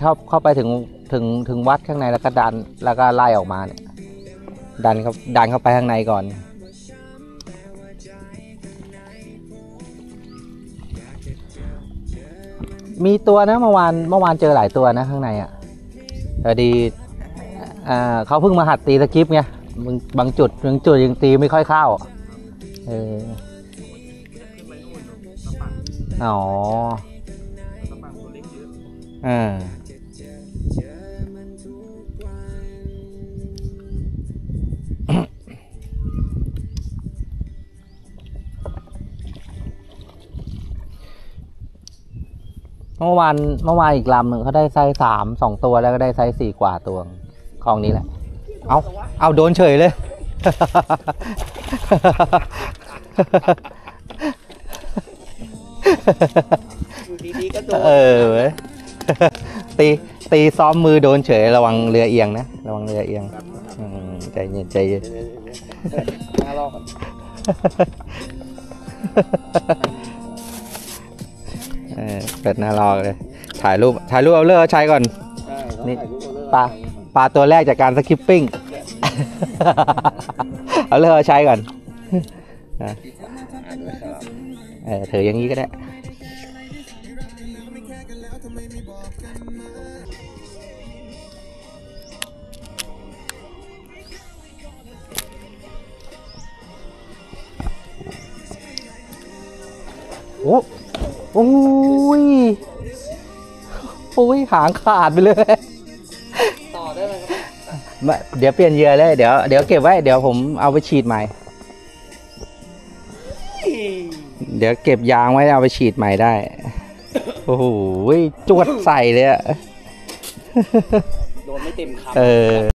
เข้าเข้าไปถึงถึงถึงวัดข้างในแล้วก็ดันแล้วก็ไล่ออกมาเนี่ยดันเขาดันเข้าไปข้างในก่อนมีตัวนะเมื่อวานเมื่อวานเจอหลายตัวนะข้างในอะพอดีอ่าเขาเพิ่งมาหัดตีสกิปไงบางบางจุดบางจุดยังตีไม่ค่อยเข้าเอออ๋ออ่า เมื่อวานเมื่อวานอีกลำหนึ่งเขาได้ไซส์สามสองตัวแล้วก็ได้ไซส์สี่กว่าตัวของนี้แหละ เอาเอาโดนเฉยเลยอยู่ดีๆก็โดนเออเว้ยตีตีซ้อมมือโดนเฉยระวังเรือเอียงนะ ระวังเรือเอียงอืมใจเย็นใจเย็นหน้าลอกก่อน เออเปิดหน้ารอกเลย ถ่ายรูป ถ่ายรูปเอาเลือกใช้ก่อน ใช่ต้องนี่ ถ่ายรูปเอาเลิกปลาปลาตัวแรกจากการสคิปปิ้ง เอาเลือกเอาใช้ก่อนอะอ่านด้วยครับเออถืออย่างนี้ก็ได้ โอ้โอ้ย โอ้ยหางขาดไปเลย ต่อได้ไหมครับไม่เดี๋ยวเปลี่ยนเหยื่อเลย เดี๋ยวเดี๋ยวเก็บไว้ เดี๋ยวผมเอาไปฉีดใหม่ เดี๋ยวเก็บยางไว้เอาไปฉีดใหม่ได้ โอ้โหจวดใส่เลยอะโดนไม่เต็มคำเออ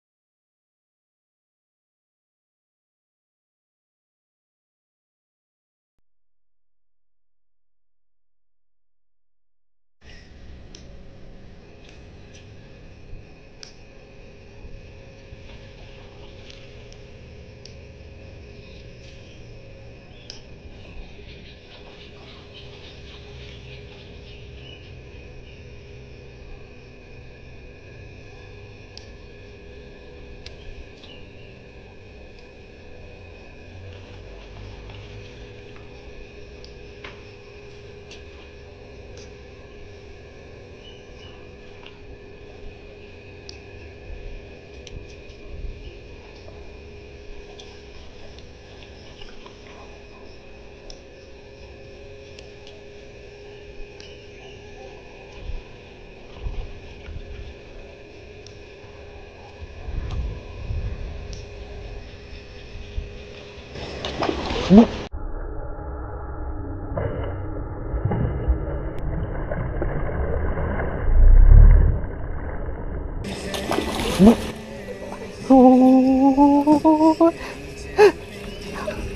โอ้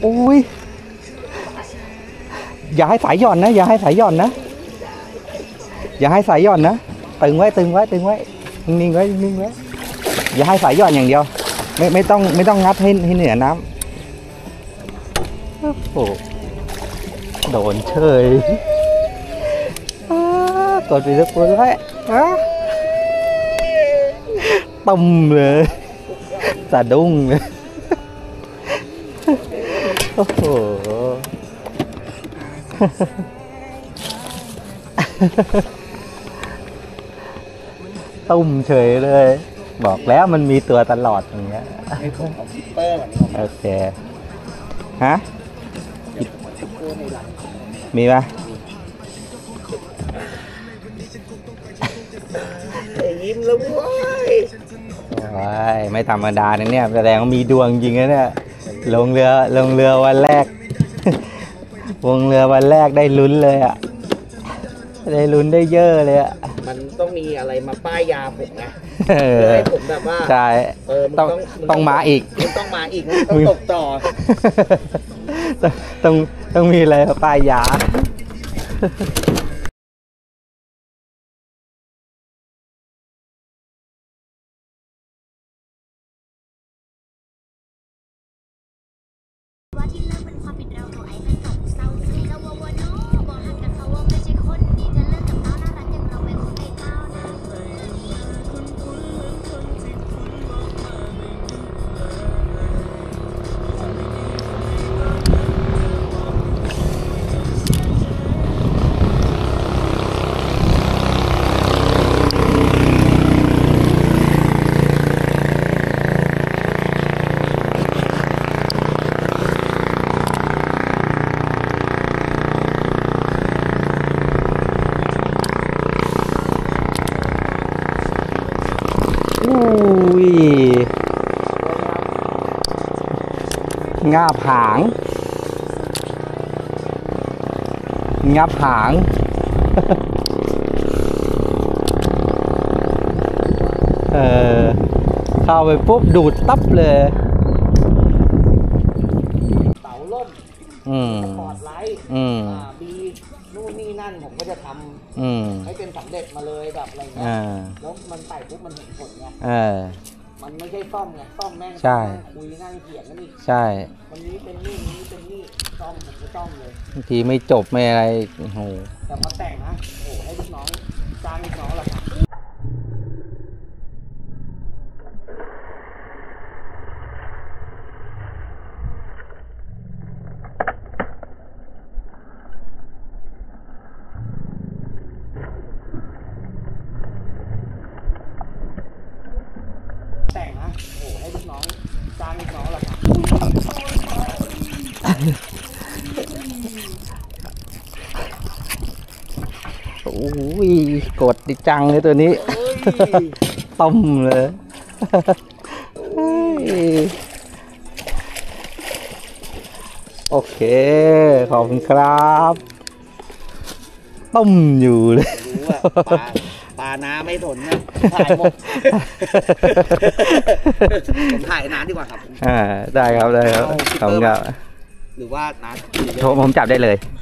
โอ้ยอย่าให้สายหย่อนนะ อย่าให้สายหย่อนนะ อย่าให้สายหย่อนนะ ตึงไว้ ตึงไว้ ตึงไว้ นิ่งไว้ นิ่งไว้ อย่าให้สายหย่อนอย่างเดียว ไม่ ไม่ต้อง ไม่ต้องงัดให้ให้เหนือน้ำ โอ้โหโดนเฉยอ้ากดไปสักคนไว้อ้าตุ่มเลยสะดุ้งเลยโอ้โหตุ่มเฉยเลย บอกแล้วมันมีตัวตลอดอย่างเงี้ยให้ผมเอาซิปเปอร์ก่อนนี่โอเค ฮะเดี๋ยวผ มเอาซิปเปอร์ในหลังมีปะเอ้ยยิ้มแล้วเว้ยโอ้ยไม่ธรรมดานะเนี่ยแสดงว่ามีดวงจริงนะเนี่ยลงเรือลงเรือวันแรก วงเรือวันแรกได้ลุ้นเลยอะ ได้ลุ้นได้เยอะเลยอะ มันต้องมีอะไรมาป้ายยาผมไงเอเพื่ออให้ผมแบบว่าใช่เออมึต้องมึต้องมาอีก มึงต้องมาอีกมึงต้องมึงตกต่อ ต้อง ต้องมีอะไรป้ายยา อุ้ยงาผางงับหาง เออ เข้าไปปุ๊บ ดูดตับเลยเสาล่มอืมปอดไลท์อืมมีนู่นนี่นั่นผมก็จะทำ อืมำให้เป็นสำเร็จมาเลยแบบอะไรเงี้ยอ่าแล้วมันใส่ปุ๊บมันเห็นผลไงเออ มันไม่ใช่ซ่อมไงซ่อมแม่งใช่ นั่งคุยนั่งเถียงกันอีกใช่วันนี้เป็นนี่วันนี้เป็นนี่ซ่อมผมก็ซ่อมเลย บางทีไม่จบไม่อะไรโอ้โหแต่พอแต่งนะโอ้โหให้ลูกน้องจ้างลูกน้องราคา แต่งนะโอ้โหนองจางลูกน้องราคาโอ้ยกดดิจังเลยตัวนี้ต้มเลยโอเค ขอบคุณครับ ต้มอยู่เลย รู้ว่าปลาปลาน้าไม่สนนะถ่ายหมดผมถ่ายน้าดีกว่าครับอ่าได้ครับได้ครับขอบคุณครับหรือว่าน้าผมผมจับได้เลยโ